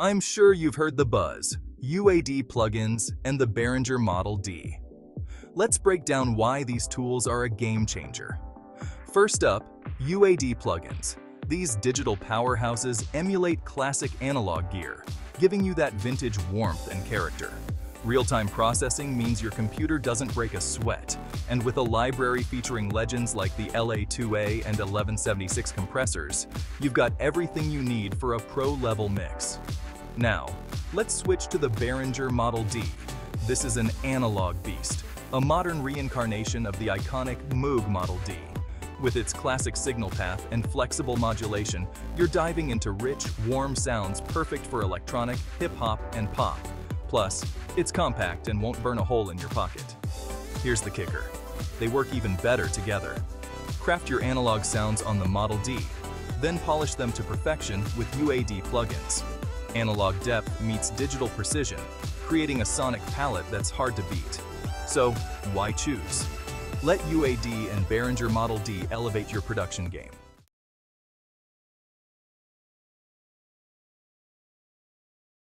I'm sure you've heard the buzz, UAD plugins and the Behringer Model D. Let's break down why these tools are a game changer. First up, UAD plugins. These digital powerhouses emulate classic analog gear, giving you that vintage warmth and character. Real-time processing means your computer doesn't break a sweat, and with a library featuring legends like the LA2A and 1176 compressors, you've got everything you need for a pro-level mix. Now, let's switch to the Behringer Model D. This is an analog beast, a modern reincarnation of the iconic Moog Model D. With its classic signal path and flexible modulation, you're diving into rich, warm sounds perfect for electronic, hip-hop, and pop. Plus, it's compact and won't burn a hole in your pocket. Here's the kicker. They work even better together. Craft your analog sounds on the Model D, then polish them to perfection with UAD plugins. Analog depth meets digital precision, creating a sonic palette that's hard to beat. So, why choose? Let UAD and Behringer Model D elevate your production game.